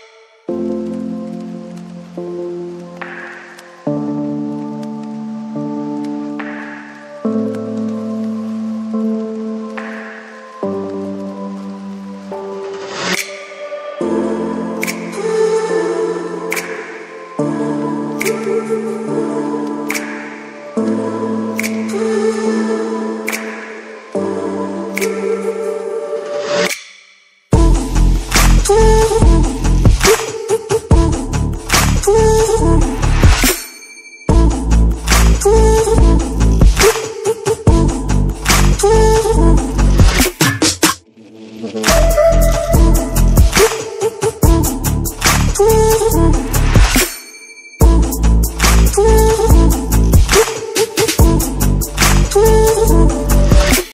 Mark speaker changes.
Speaker 1: you Mm-hmm.